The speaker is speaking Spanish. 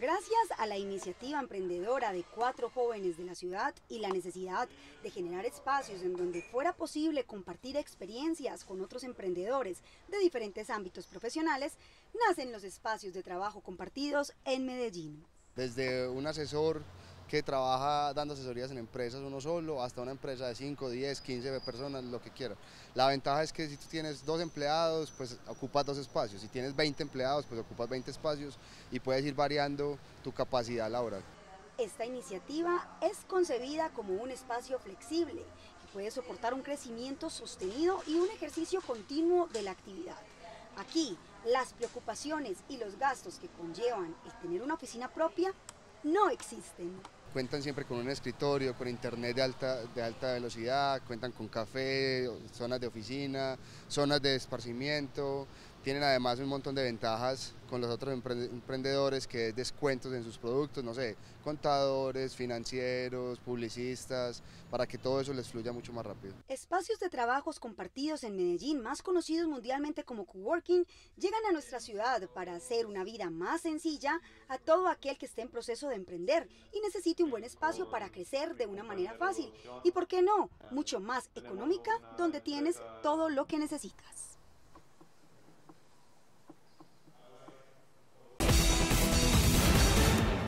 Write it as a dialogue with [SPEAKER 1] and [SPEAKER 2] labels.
[SPEAKER 1] Gracias a la iniciativa emprendedora de cuatro jóvenes de la ciudad y la necesidad de generar espacios en donde fuera posible compartir experiencias con otros emprendedores de diferentes ámbitos profesionales, nacen los espacios de trabajo compartidos en Medellín.
[SPEAKER 2] Desde un asesor que trabaja dando asesorías en empresas uno solo, hasta una empresa de 5, 10, 15 personas, lo que quiera. La ventaja es que si tú tienes dos empleados, pues ocupas dos espacios. Si tienes 20 empleados, pues ocupas 20 espacios y puedes ir variando tu capacidad laboral.
[SPEAKER 1] Esta iniciativa es concebida como un espacio flexible que puede soportar un crecimiento sostenido y un ejercicio continuo de la actividad. Aquí, las preocupaciones y los gastos que conllevan el tener una oficina propia no existen.
[SPEAKER 2] Cuentan siempre con un escritorio, con internet de alta, de alta velocidad, cuentan con café, zonas de oficina, zonas de esparcimiento, tienen además un montón de ventajas con los otros emprendedores que es descuentos en sus productos, no sé, contadores, financieros, publicistas, para que todo eso les fluya mucho más rápido.
[SPEAKER 1] Espacios de trabajos compartidos en Medellín, más conocidos mundialmente como coworking, llegan a nuestra ciudad para hacer una vida más sencilla a todo aquel que esté en proceso de emprender y necesite un buen espacio para crecer de una manera fácil y, ¿por qué no?, mucho más económica, donde tienes todo lo que necesitas.